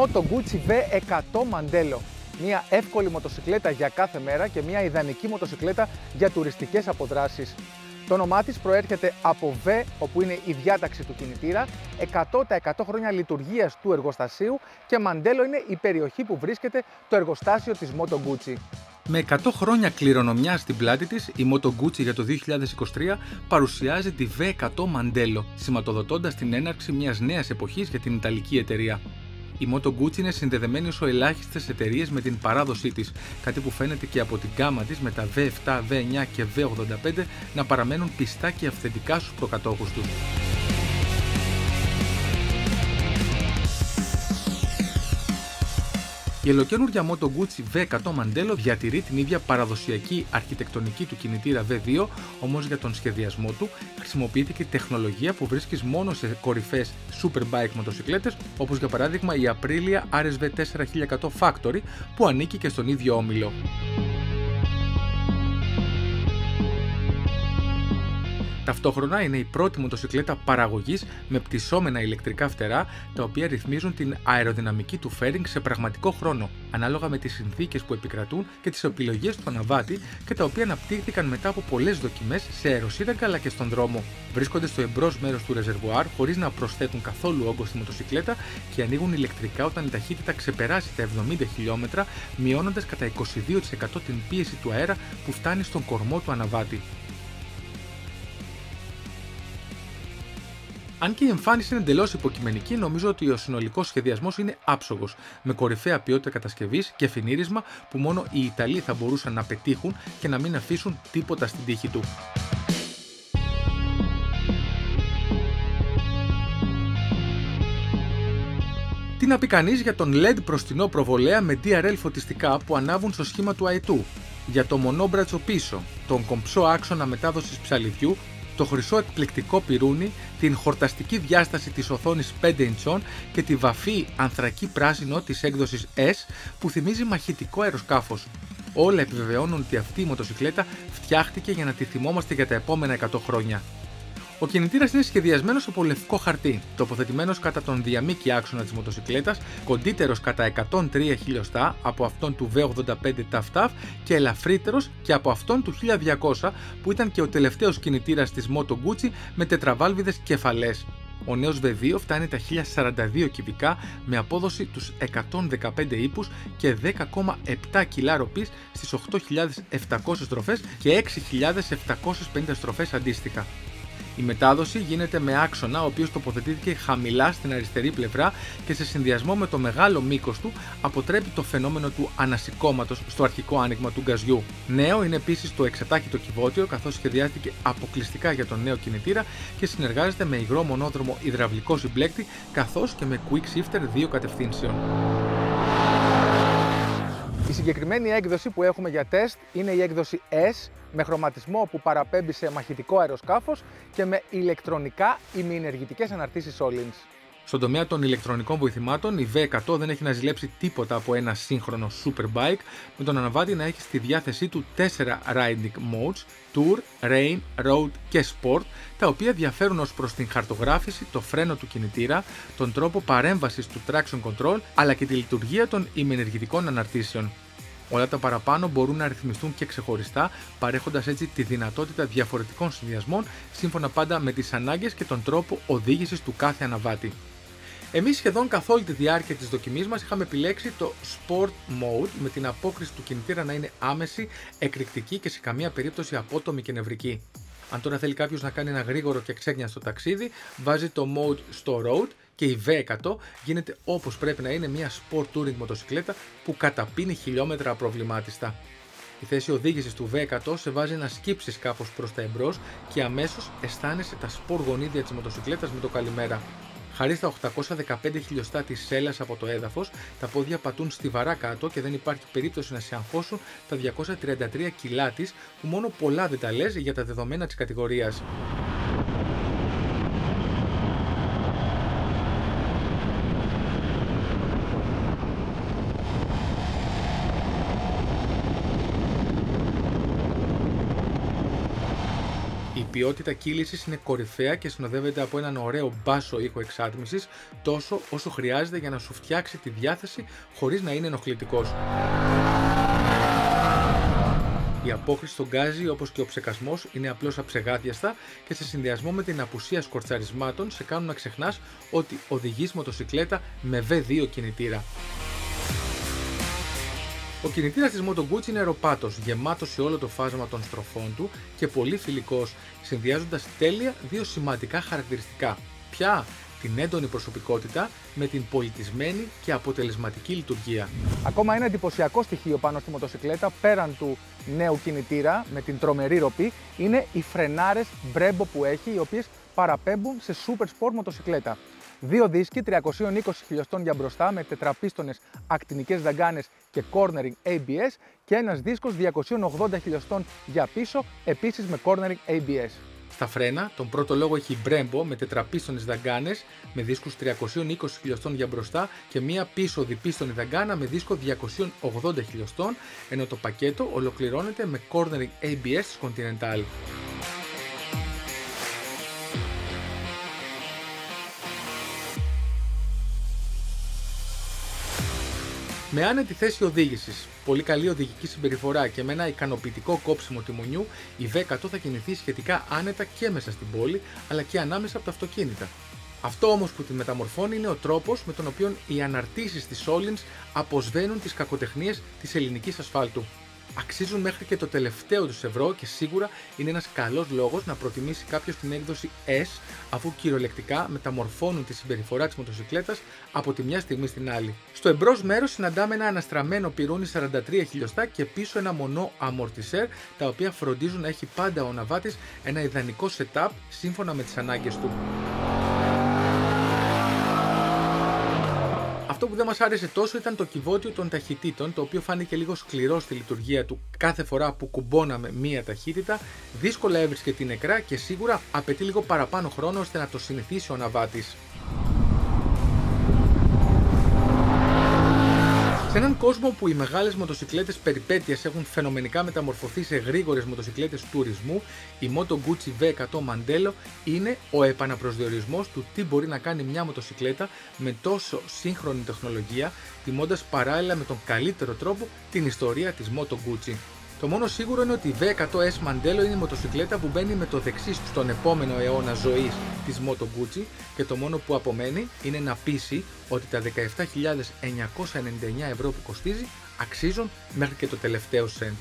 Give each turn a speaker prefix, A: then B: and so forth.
A: Moto Guzzi V100 Mandello. Μια εύκολη μοτοσυκλέτα για κάθε μέρα και μια ιδανική μοτοσυκλέτα για τουριστικές αποδράσεις. Το όνομά της προέρχεται από V, όπου είναι η διάταξη του κινητήρα, 100% χρόνια λειτουργίας του εργοστασίου και Mandello είναι η περιοχή που βρίσκεται το εργοστάσιο της Moto Guzzi.
B: Με 100 χρόνια κληρονομιά στην πλάτη της, η Moto Guzzi για το 2023 παρουσιάζει τη V100 Mandello, σηματοδοτώντας την έναρξη μιας νέας εποχής για την Ιταλική εταιρεία. Η Moto Guzzi είναι συνδεδεμένη όσο ελάχιστες εταιρείες με την παράδοσή της, κάτι που φαίνεται και από την γκάμα της με τα V7, V9 και V85 να παραμένουν πιστά και αυθεντικά στους προκατόχους τους. Η ολοκένουργια Moto Guzzi V100 Mandello διατηρεί την ίδια παραδοσιακή αρχιτεκτονική του κινητήρα V2, όμως για τον σχεδιασμό του χρησιμοποιείται τεχνολογία που βρίσκεις μόνο σε κορυφαίε superbike μοτοσυκλέτες, όπως για παράδειγμα η Aprilia RSV 4100 Factory που ανήκει και στον ίδιο όμιλο. Ταυτόχρονα είναι η πρώτη μοτοσυκλέτα παραγωγής με πτυσσόμενα ηλεκτρικά φτερά, τα οποία ρυθμίζουν την αεροδυναμική του φέρινγκ σε πραγματικό χρόνο, ανάλογα με τις συνθήκες που επικρατούν και τις επιλογές του αναβάτη και τα οποία αναπτύχθηκαν μετά από πολλές δοκιμές σε αεροσύραγγα αλλά και στον δρόμο. Βρίσκονται στο εμπρός μέρος του ρεζερβουάρ χωρίς να προσθέτουν καθόλου όγκο στη μοτοσυκλέτα και ανοίγουν ηλεκτρικά όταν η ταχύτητα ξεπεράσει τα 70 χιλιόμετρα, μειώνοντας κατά 22% την πίεση του αέρα που φτάνει στον κορμό του αναβάτη. Αν και η εμφάνιση είναι εντελώς υποκειμενική, νομίζω ότι ο συνολικός σχεδιασμός είναι άψογος, με κορυφαία ποιότητα κατασκευής και φινίρισμα που μόνο οι Ιταλοί θα μπορούσαν να πετύχουν και να μην αφήσουν τίποτα στην τύχη του. Τι να πει κανείς για τον LED μπροστινό προβολέα με DRL φωτιστικά που ανάβουν στο σχήμα του αετού, για το μονόμπρατσο πίσω, τον κομψό άξονα μετάδοσης ψαλιδιού το χρυσό εκπληκτικό πυρούνι, την χορταστική διάσταση της οθόνης 5 ιντσών και τη βαφή ανθρακή πράσινο της έκδοσης S που θυμίζει μαχητικό αεροσκάφος. Όλα επιβεβαιώνουν ότι αυτή η μοτοσυκλέτα φτιάχτηκε για να τη θυμόμαστε για τα επόμενα 100 χρόνια. Ο κινητήρας είναι σχεδιασμένος από λευκό χαρτί, τοποθετημένος κατά τον διαμήκη άξονα της μοτοσυκλέτας, κοντύτερος κατά 103 χιλιοστά από αυτόν του V85 TAF και ελαφρύτερος και από αυτόν του 1200 που ήταν και ο τελευταίος κινητήρας της Moto Guzzi με τετραβάλβιδες κεφαλές. Ο νέος V2 φτάνει τα 1042 κυβικά με απόδοση τους 115 ύπους και 10,7 κιλά ροπής στις 8.700 στροφές και 6.750 στροφές αντίστοιχα. Η μετάδοση γίνεται με άξονα ο οποίος τοποθετήθηκε χαμηλά στην αριστερή πλευρά και σε συνδυασμό με το μεγάλο μήκος του αποτρέπει το φαινόμενο του ανασηκώματος στο αρχικό άνοιγμα του γκαζιού. Νέο είναι επίσης το εξατάχυτο κυβότιο καθώς σχεδιάστηκε αποκλειστικά για τον νέο κινητήρα και συνεργάζεται με υγρό μονόδρομο υδραυλικό συμπλέκτη καθώς και με quick shifter δύο κατευθύνσεων.
A: Η συγκεκριμένη έκδοση που έχουμε για τεστ είναι η έκδοση S με χρωματισμό που παραπέμπει σε μαχητικό αεροσκάφος και με ηλεκτρονικά ημιενεργητικές αναρτήσεις Solins.
B: Στον τομέα των ηλεκτρονικών βοηθημάτων, η V100 δεν έχει να ζηλέψει τίποτα από ένα σύγχρονο superbike, με τον αναβάτη να έχει στη διάθεσή του 4 riding modes, Tour, Rain, Road και Sport, τα οποία διαφέρουν ως προς την χαρτογράφηση, το φρένο του κινητήρα, τον τρόπο παρέμβασης του traction control, αλλά και τη λειτουργία των ημενεργητικών αναρτήσεων. Όλα τα παραπάνω μπορούν να ρυθμιστούν και ξεχωριστά, παρέχοντας έτσι τη δυνατότητα διαφορετικών συνδυασμών, σύμφωνα πάντα με τις ανάγκες και τον τρόπο οδήγησης του κάθε αναβάτη. Εμείς σχεδόν καθ' όλη τη διάρκεια της δοκιμής μας είχαμε επιλέξει το Sport Mode με την απόκριση του κινητήρα να είναι άμεση, εκρηκτική και σε καμία περίπτωση απότομη και νευρική. Αν τώρα θέλει κάποιος να κάνει ένα γρήγορο και ξέγνιαστο ταξίδι, βάζει το mode στο road και η V100 γίνεται όπως πρέπει να είναι μια sport touring μοτοσυκλέτα που καταπίνει χιλιόμετρα απροβλημάτιστα. Η θέση οδήγησης του V100 σε βάζει να σκύψεις κάπως προς τα εμπρός και αμέσως αισθάνεσαι τα σπορ γονίδια της μοτοσυκλέτας με το καλημέρα. Χαρί στα 815 χιλιοστά της σέλας από το έδαφος, τα πόδια πατούν στιβαρά κάτω και δεν υπάρχει περίπτωση να σε αγχώσουν τα 233 κιλά της, που μόνο πολλά δεν τα λες για τα δεδομένα της κατηγορίας. Η ποιότητα κύλησης είναι κορυφαία και συνοδεύεται από έναν ωραίο μπάσο ήχο εξάτμισης, τόσο όσο χρειάζεται για να σου φτιάξει τη διάθεση χωρίς να είναι ενοχλητικός. Η απόκριση στον γκάζι όπως και ο ψεκασμός είναι απλώς αψεγάδιαστα και σε συνδυασμό με την απουσία σκορτσαρισμάτων σε κάνουν να ξεχνάς ότι οδηγείς μοτοσυκλέτα με V2 κινητήρα. Ο κινητήρας της Moto Guzzi είναι αεροπάτος, γεμάτος σε όλο το φάσμα των στροφών του και πολύ φιλικός, συνδυάζοντας τέλεια δύο σημαντικά χαρακτηριστικά. Ποια; Την έντονη προσωπικότητα με την πολιτισμένη και αποτελεσματική λειτουργία.
A: Ακόμα ένα εντυπωσιακό στοιχείο πάνω στη μοτοσυκλέτα, πέραν του νέου κινητήρα με την τρομερή ροπή, είναι οι φρενάρες Brembo που έχει, οι οποίες παραπέμπουν σε super sport μοτοσυκλέτα. Δύο δίσκοι 320 χιλιοστών για μπροστά με τετραπίστονες ακτινικές δαγκάνες και cornering ABS και ένας δίσκος 280 χιλιοστών για πίσω, επίσης με cornering ABS.
B: Στα φρένα, τον πρώτο λόγο έχει Brembo με τετραπίστονες δαγκάνες με δίσκους 320 χιλιοστών για μπροστά και μία πίσω διπίστονη δαγκάνα με δίσκο 280 χιλιοστών, ενώ το πακέτο ολοκληρώνεται με cornering ABS Continental. Με άνετη θέση οδήγησης, πολύ καλή οδηγική συμπεριφορά και με ένα ικανοποιητικό κόψιμο τιμονιού, η V100 θα κινηθεί σχετικά άνετα και μέσα στην πόλη, αλλά και ανάμεσα από τα αυτοκίνητα. Αυτό όμως που τη μεταμορφώνει είναι ο τρόπος με τον οποίο οι αναρτήσεις της Solins αποσβαίνουν τις κακοτεχνίες της ελληνικής ασφάλτου αξίζουν μέχρι και το τελευταίο τους ευρώ και σίγουρα είναι ένας καλός λόγος να προτιμήσει κάποιος την έκδοση S αφού κυριολεκτικά μεταμορφώνουν τη συμπεριφορά της μοτοσυκλέτας από τη μια στιγμή στην άλλη. Στο εμπρός μέρος συναντάμε ένα αναστραμμένο πυρούνι 43 χιλιοστά και πίσω ένα μονό αμορτισέρ τα οποία φροντίζουν να έχει πάντα ο ναβάτη ένα ιδανικό setup σύμφωνα με τις ανάγκες του. Αυτό που δεν μας άρεσε τόσο ήταν το κυβότιο των ταχυτήτων, το οποίο φάνηκε λίγο σκληρό στη λειτουργία του κάθε φορά που κουμπώναμε μία ταχύτητα, δύσκολα έβρισκε την νεκρά και σίγουρα απαιτεί λίγο παραπάνω χρόνο ώστε να το συνηθίσει ο ναβάτης. Σε έναν κόσμο που οι μεγάλες μοτοσυκλέτες περιπέτειας έχουν φαινομενικά μεταμορφωθεί σε γρήγορες μοτοσυκλέτες τουρισμού, η Moto Guzzi V100 Mandello είναι ο επαναπροσδιορισμός του τι μπορεί να κάνει μια μοτοσυκλέτα με τόσο σύγχρονη τεχνολογία, τιμώντας παράλληλα με τον καλύτερο τρόπο την ιστορία της Moto Guzzi. Το μόνο σίγουρο είναι ότι η V100S Mandello είναι η μοτοσυκλέτα που μπαίνει με το δεξί στον επόμενο αιώνα ζωής της Moto Guzzi και το μόνο που απομένει είναι να πείσει ότι τα 17.999 ευρώ που κοστίζει αξίζουν μέχρι και το τελευταίο σεντ.